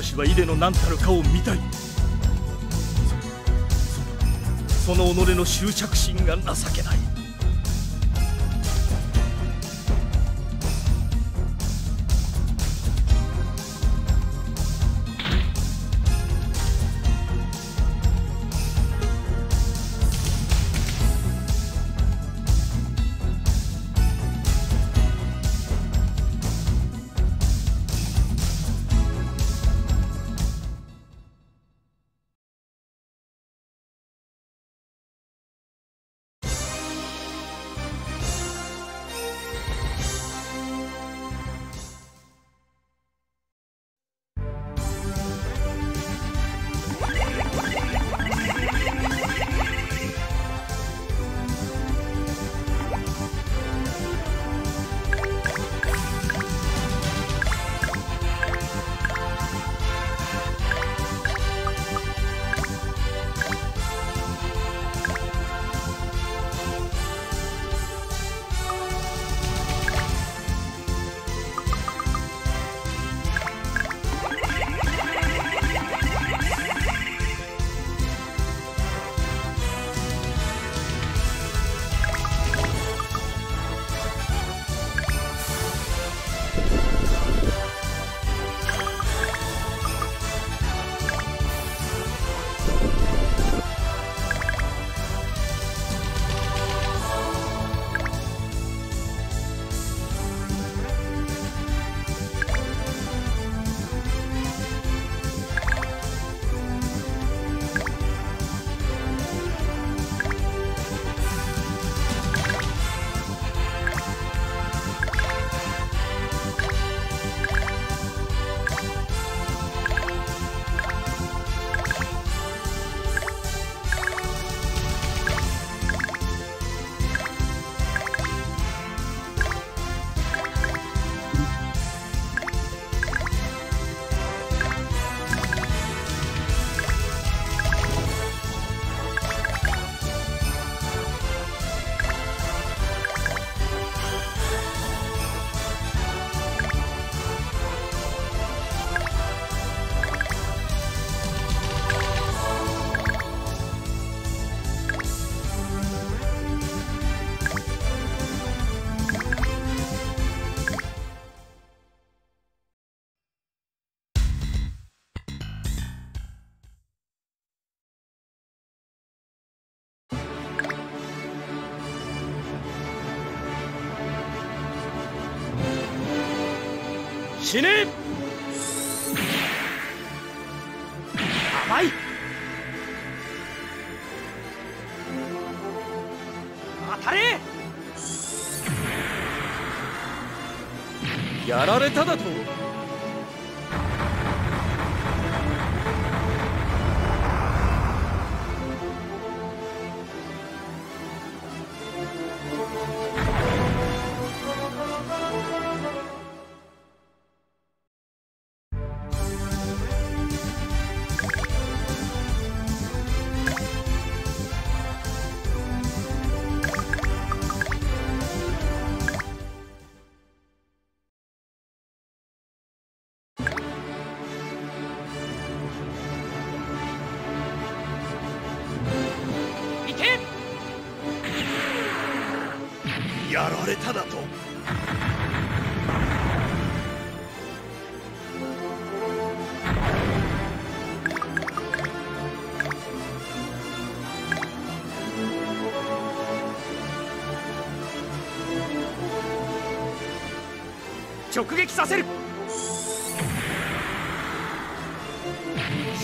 私はイデの何たるかを見たい。その己の執着心が情けない。やられただと？直撃させる。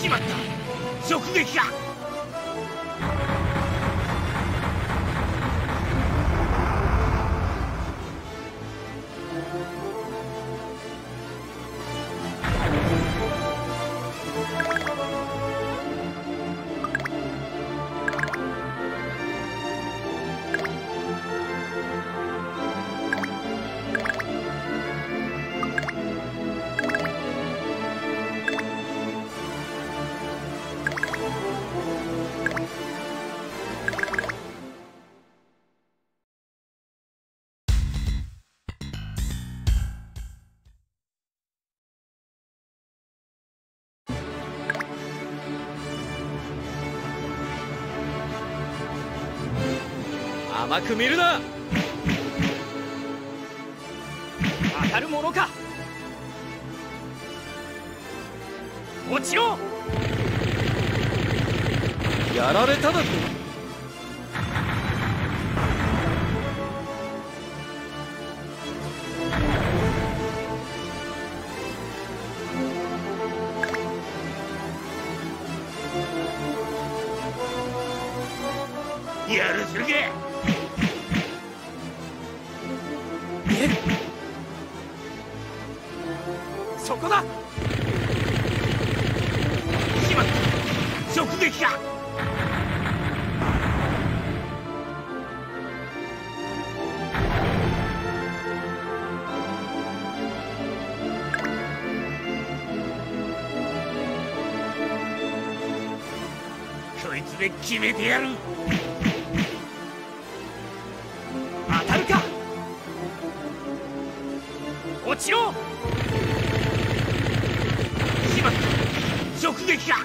しまった。直撃が。甘く見るな。当たるものか。落ちろ。やられただと？そいつで決めてやる。当たるか。落ちろ。しまった直撃か。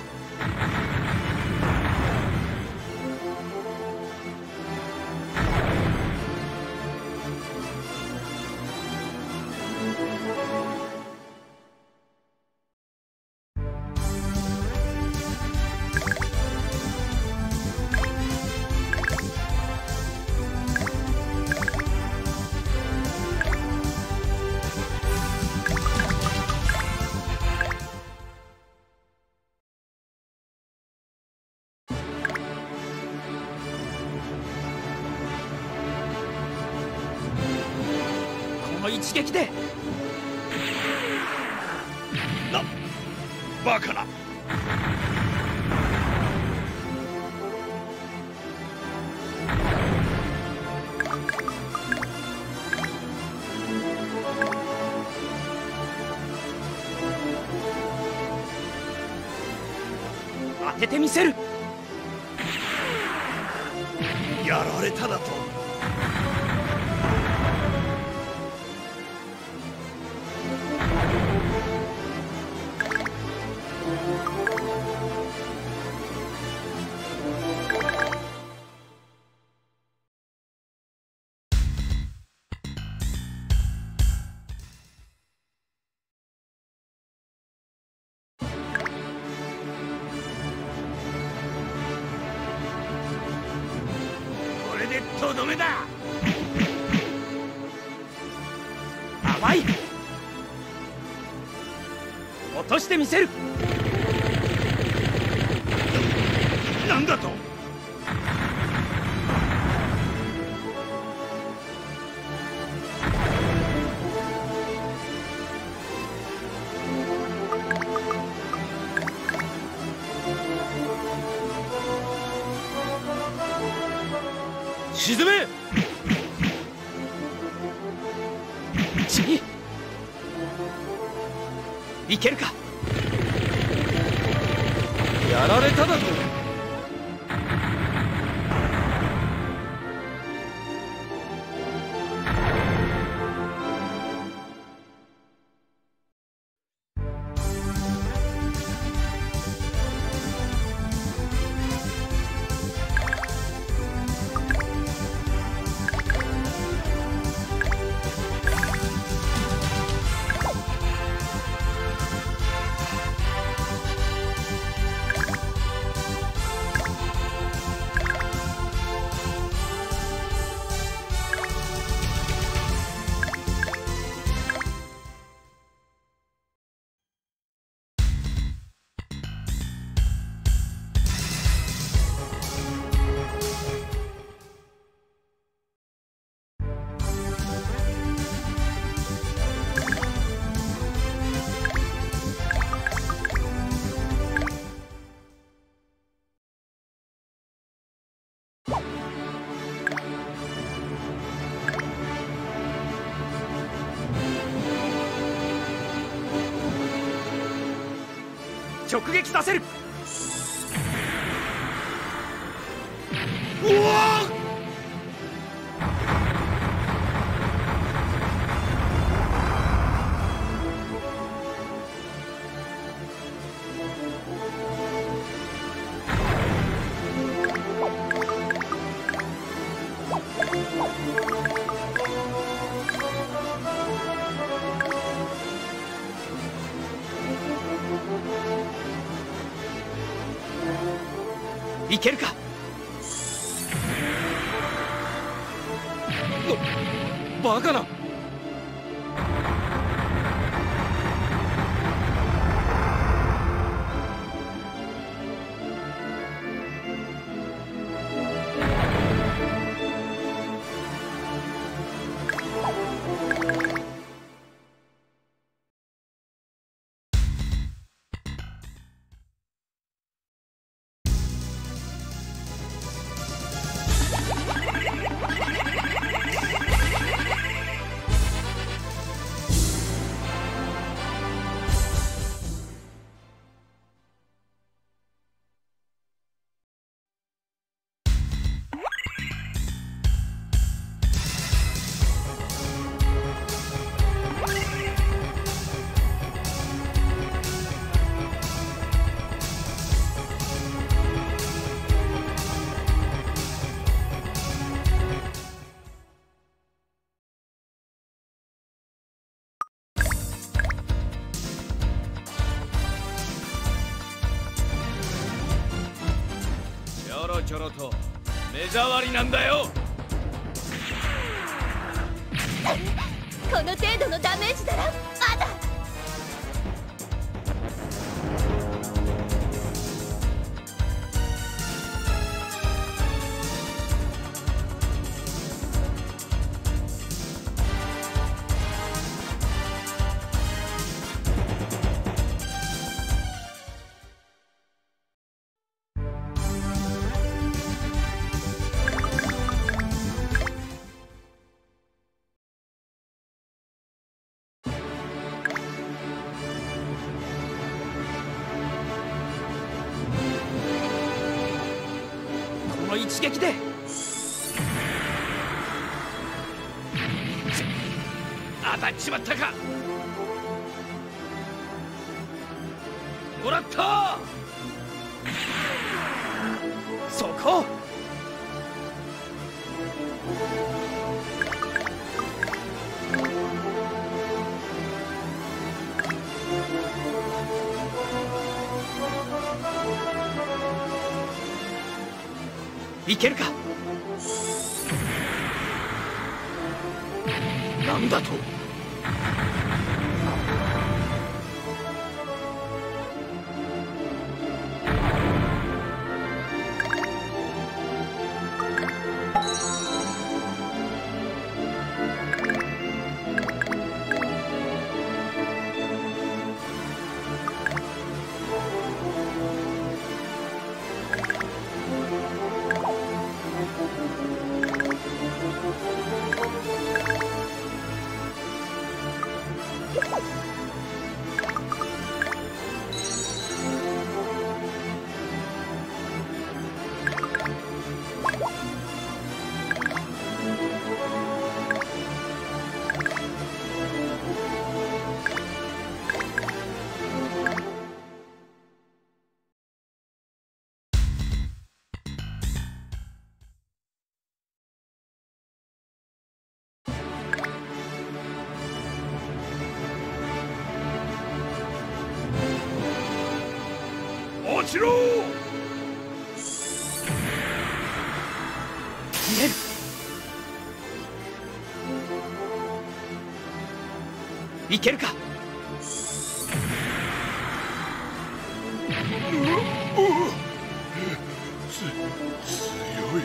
刺激で。れでとどめだ。甘い。落としてみせる。なんだと？直撃させる。バカな。なんだよ。一撃で。当たっちまったか。いけるか？いけるか？つ強い。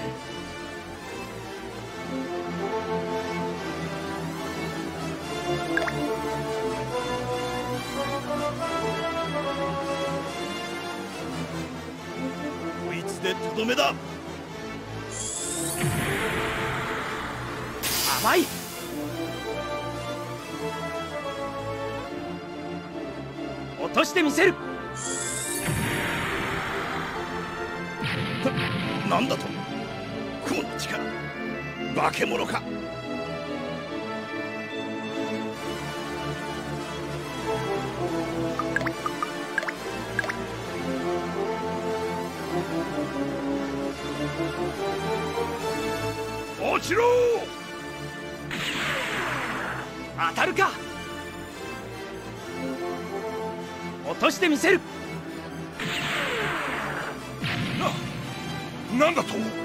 こいつでとどめだ。甘い。としてみせる。なんだと？この力。化け物か。落ちろ当たるかとしてみせる。ななんだと？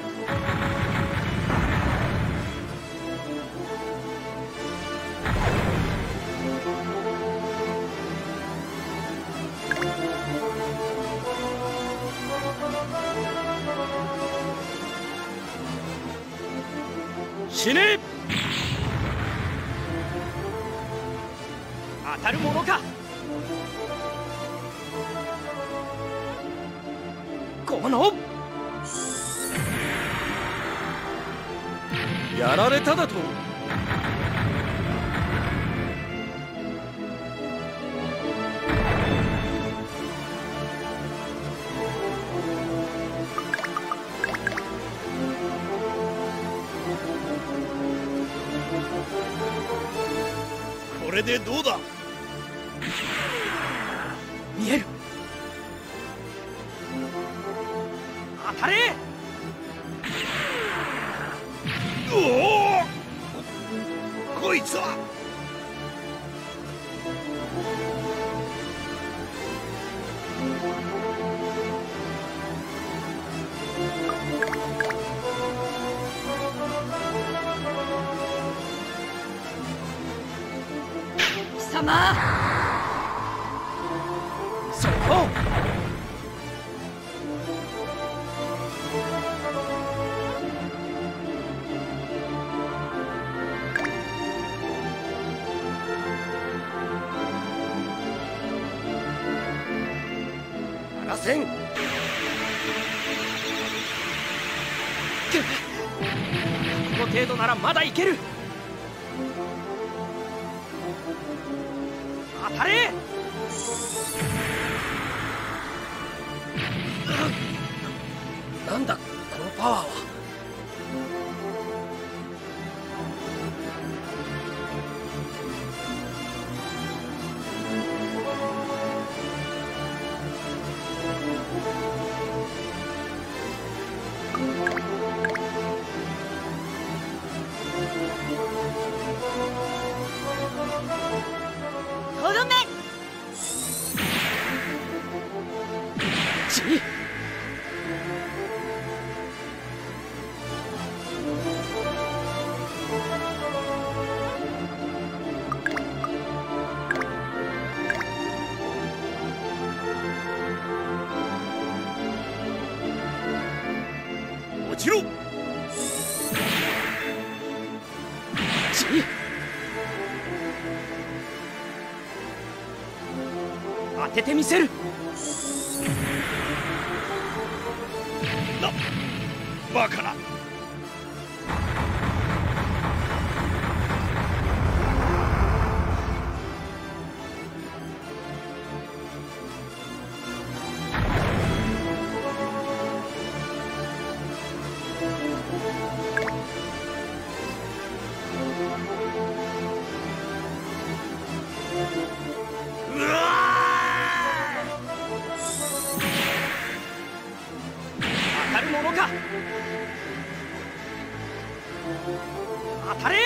れでどうだ？当ててみせる。当たれ！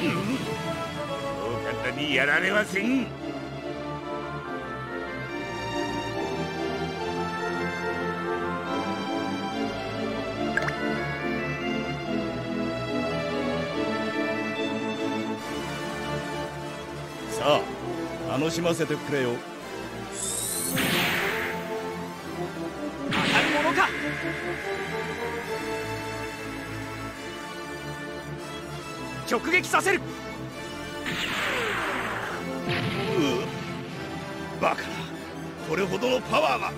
そう簡単にやられません。さあ楽しませてくれよ。直撃させる。バカ。なこれほどのパワーが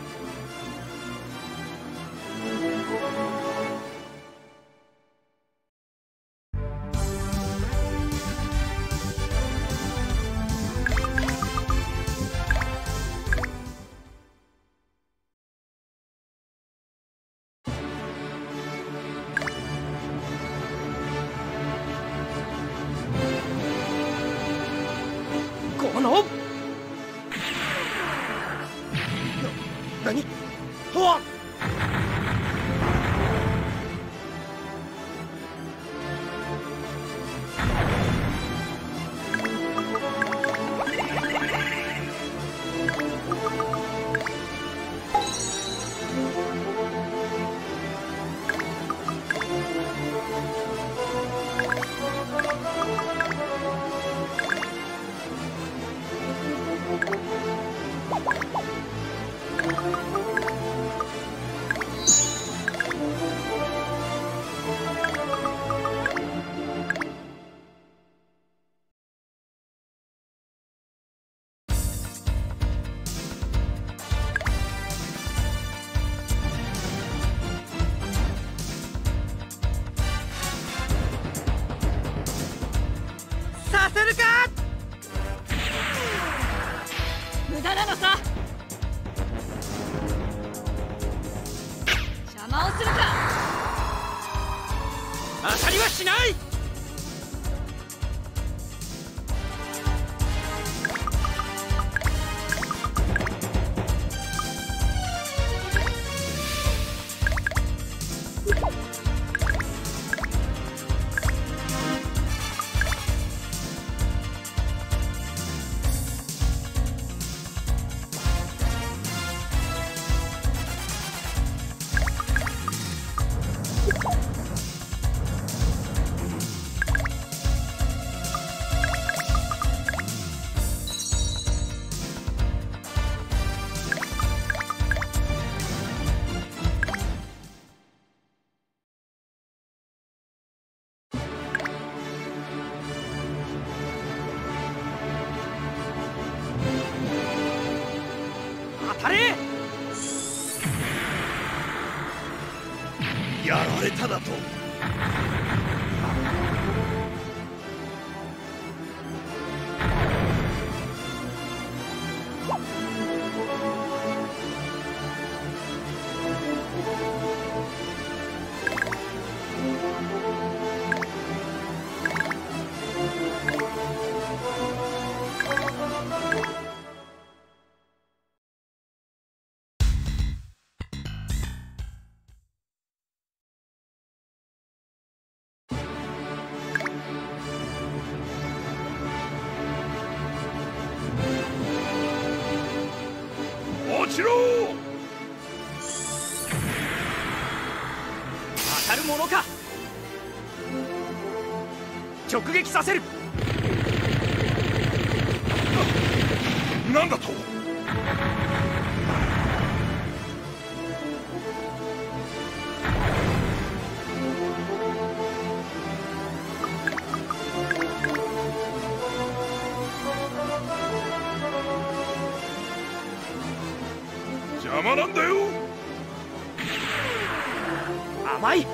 ちろ！当たるものか。直撃させる。邪魔なんだよ。甘い。こ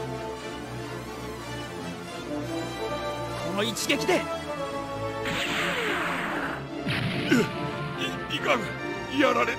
の一撃で。いいかんやられる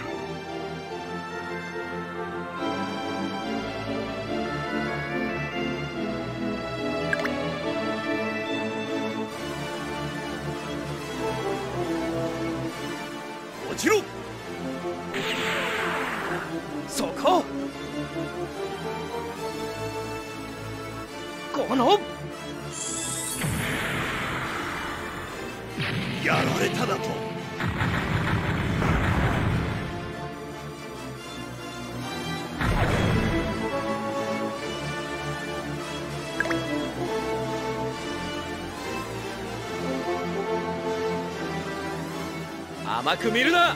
甘く見るな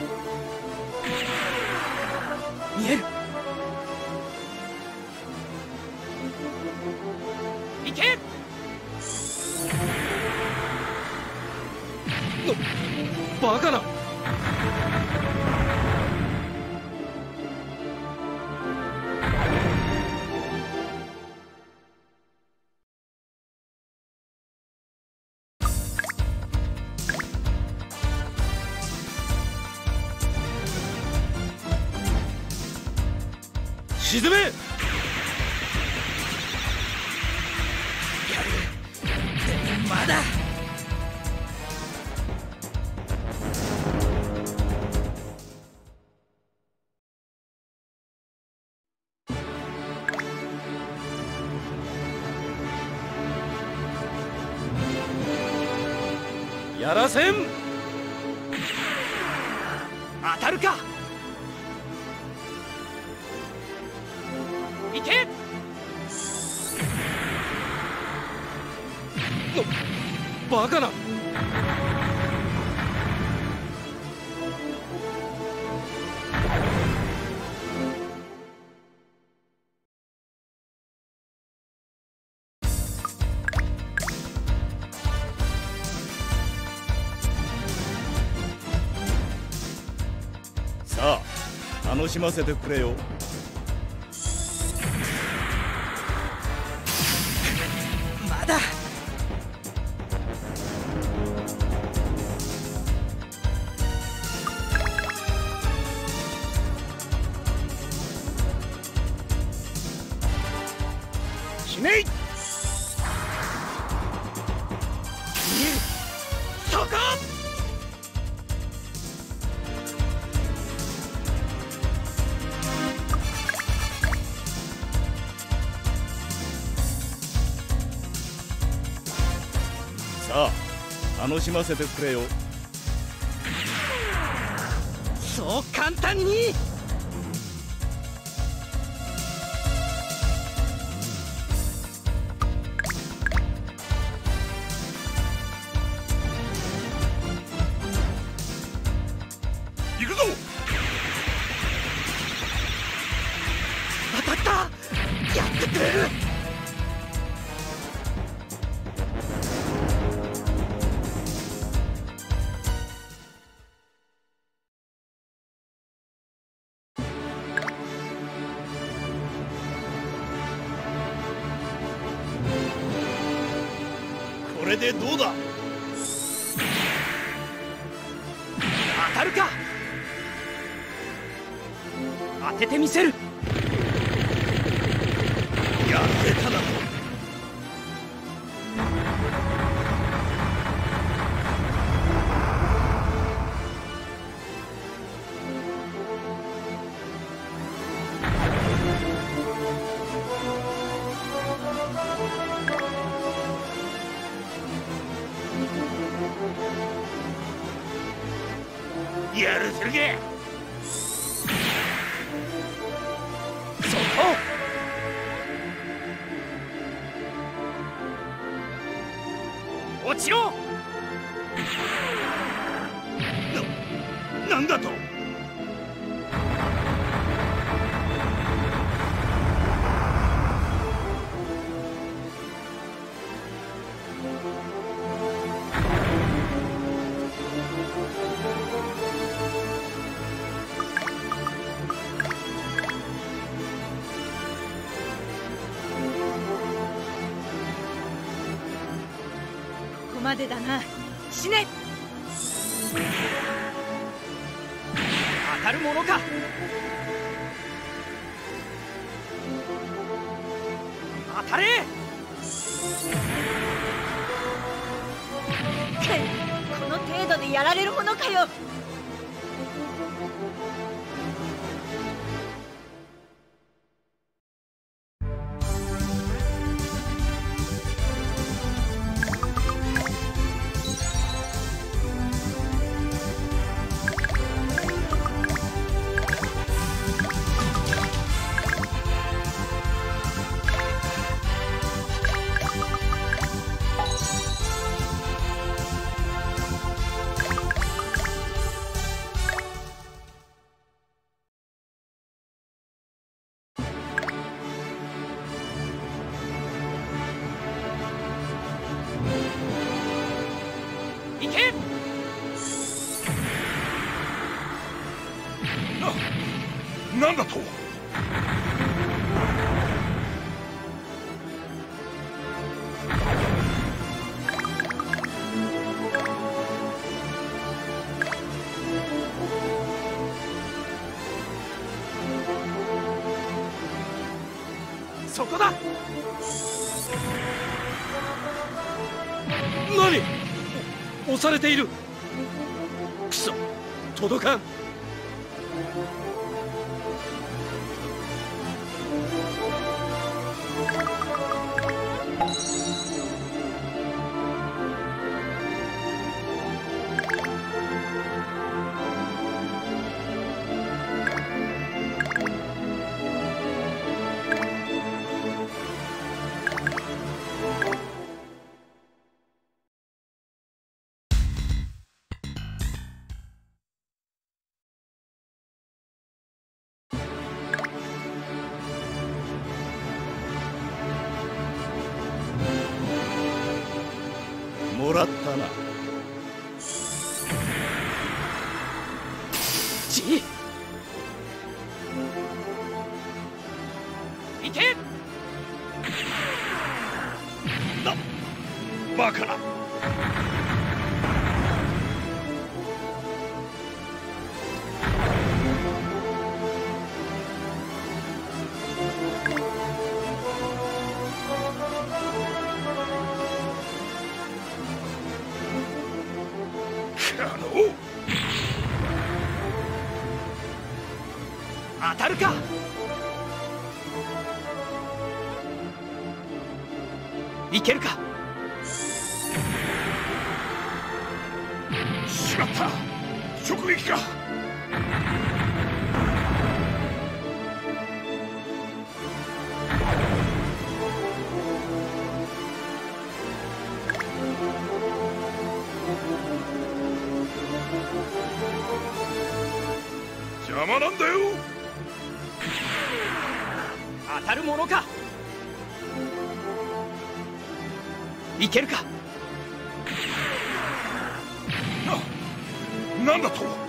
沈め!まだ。やらせん。しませてくれよ。まだ。しねい。楽しませてくれよ。そう簡単に。やるするげまでだな。死ねされている。クソ届かん。邪魔なんだよ。当たるものか。いけるか。ななんだと？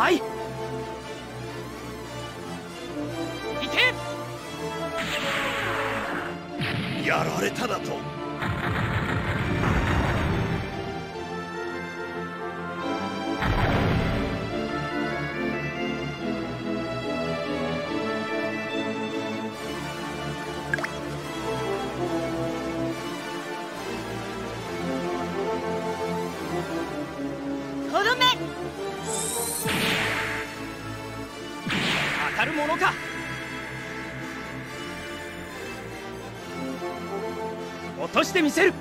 甘い。いけ。やられただととみせる。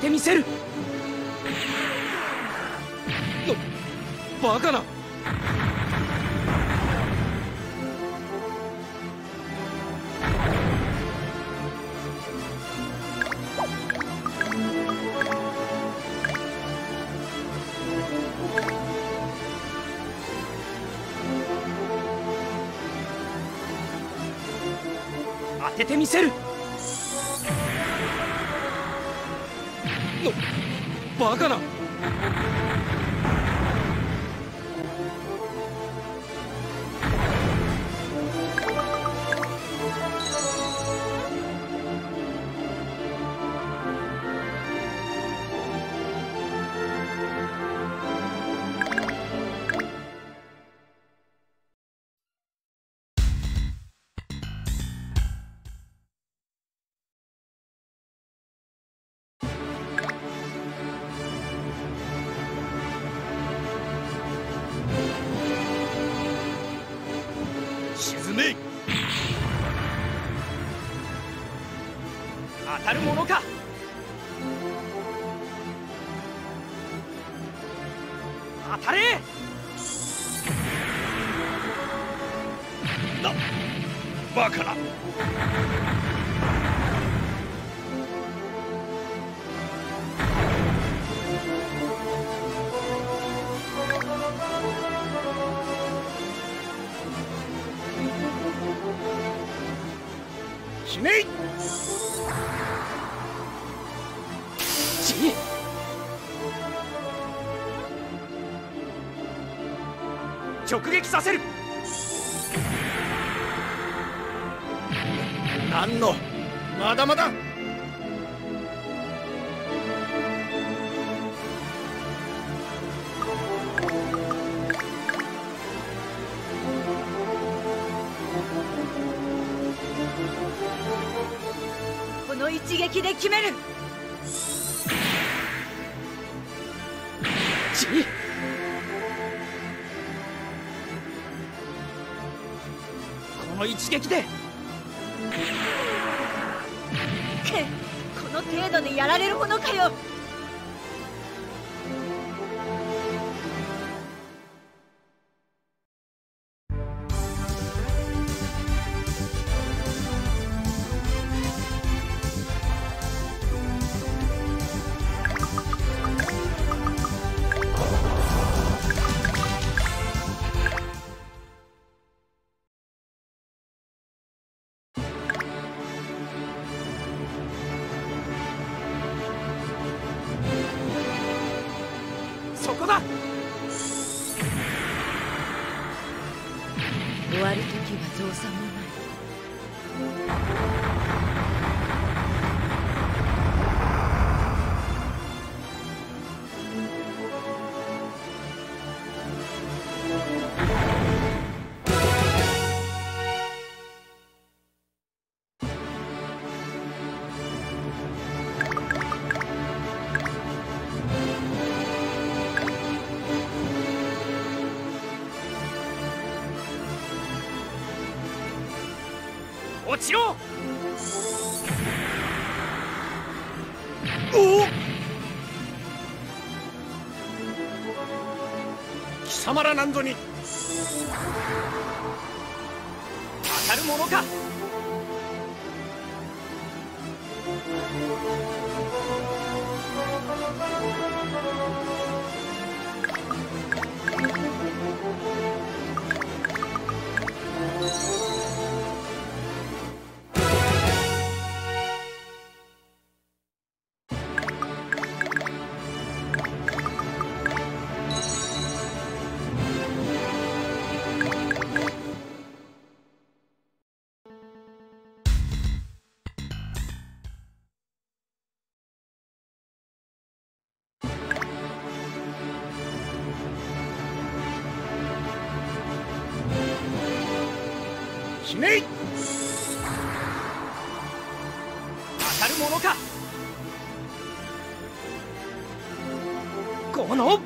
てみせる。バカな。の一撃で決める。ちこの一撃で。くこの程度でやられるものかよ落ちろ。貴様らなんぞに。当たるものかひねい。当たるものか。この。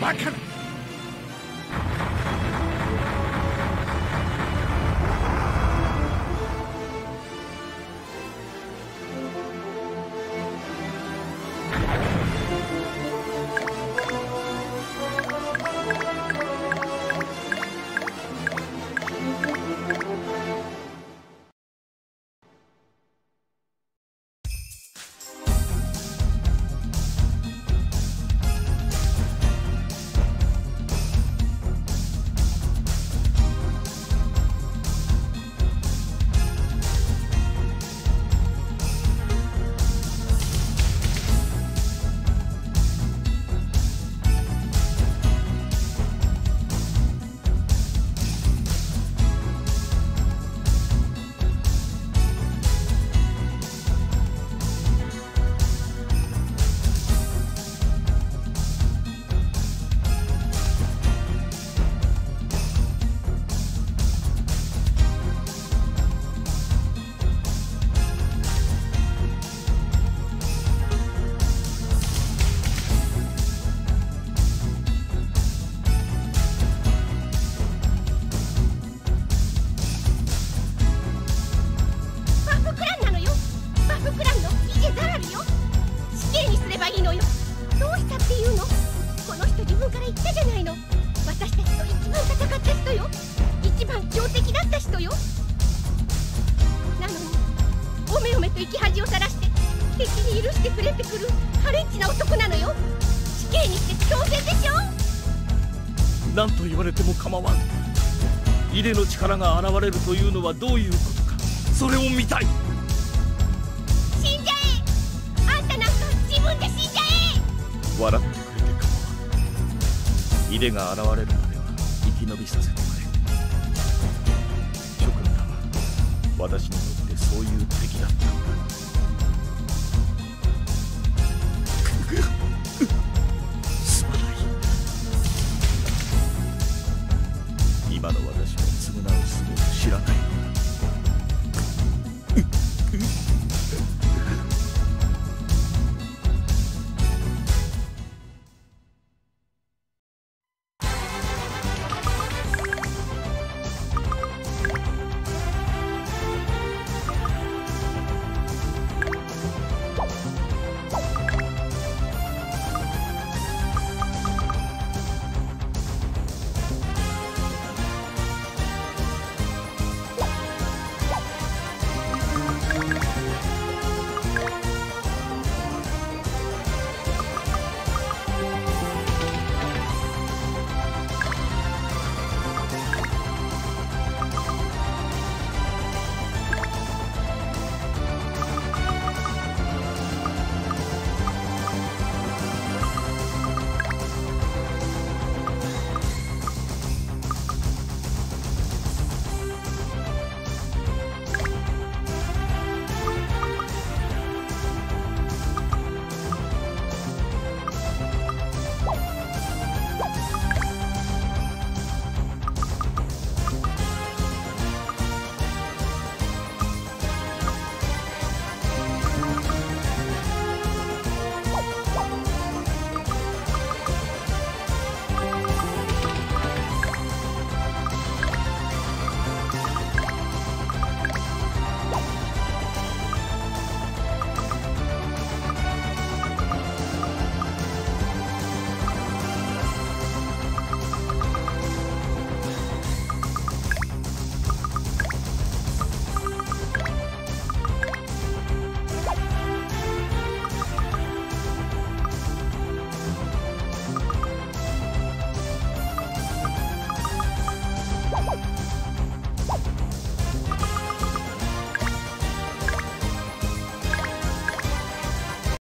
バカな生き恥をさらして敵に許してくれてくるハレンチな男なのよ。死刑にして強制でしょ。何と言われても構わん。イデの力が現れるというのはどういうことか。それを見たい。死んじゃえ。あんたなんか自分で死んじゃえ。笑ってくれて構わん。イデが現れるまでは生き延びさせてくれ諸君らは私にとってそういう Yeah.